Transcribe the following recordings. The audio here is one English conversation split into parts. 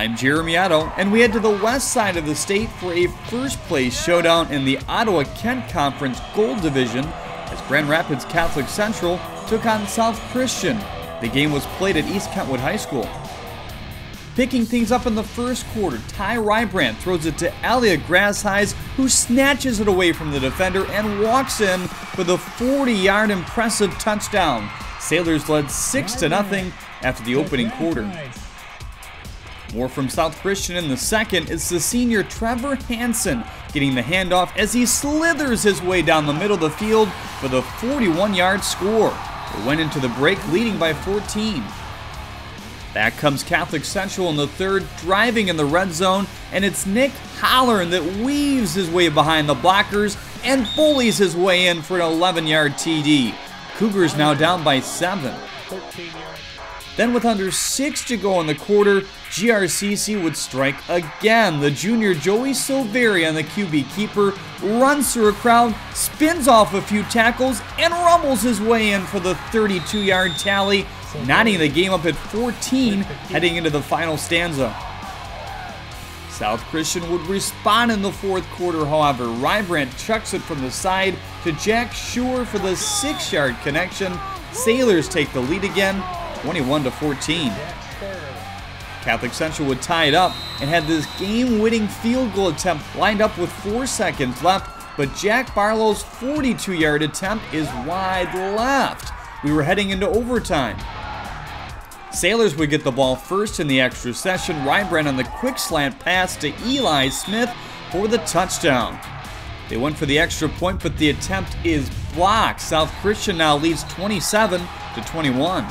I'm Jeremy Otto, and we head to the west side of the state for a first place showdown in the Ottawa Kent Conference Gold Division as Grand Rapids Catholic Central took on South Christian. The game was played at East Kentwood High School. Picking things up in the first quarter, Ty Rybrandt throws it to Elliot Grassheiss, who snatches it away from the defender and walks in for the 40-yard impressive touchdown. Sailors led 6 to nothing after the opening quarter. More from South Christian in the second is the senior Trevor Hansen getting the handoff as he slithers his way down the middle of the field for the 41 yard score. They went into the break leading by 14. Back comes Catholic Central in the third, driving in the red zone, and it's Nick Holleran that weaves his way behind the blockers and bullies his way in for an 11 yard TD. Cougars now down by 7. Then, with under six to go in the quarter, GRCC would strike again. The junior Joey Silveri on the QB keeper runs through a crowd, spins off a few tackles, and rumbles his way in for the 32 yard tally, knotting the game up at 14 heading into the final stanza. South Christian would respond in the fourth quarter, however. Rybrandt chucks it from the side to Jack Shore for the six yard connection. Sailors take the lead again, 21 to 14. Catholic Central would tie it up and had this game-winning field goal attempt lined up with 4 seconds left, but Jack Barlow's 42-yard attempt is wide left. We were heading into overtime. Sailors would get the ball first in the extra session. Rybrandt on the quick slant pass to Eli Smith for the touchdown. They went for the extra point, but the attempt is blocked. South Christian now leads 27 to 21.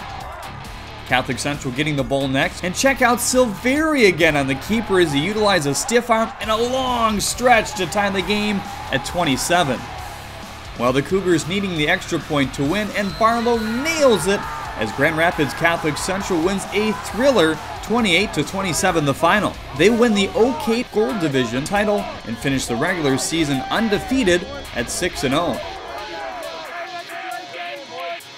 Catholic Central getting the ball next. And check out Silveri again on the keeper as he utilizes a stiff arm and a long stretch to tie the game at 27. While the Cougars needing the extra point to win, and Barlow nails it as Grand Rapids Catholic Central wins a thriller 28 to 27 the final. They win the OK Gold Division title and finish the regular season undefeated at 6 0.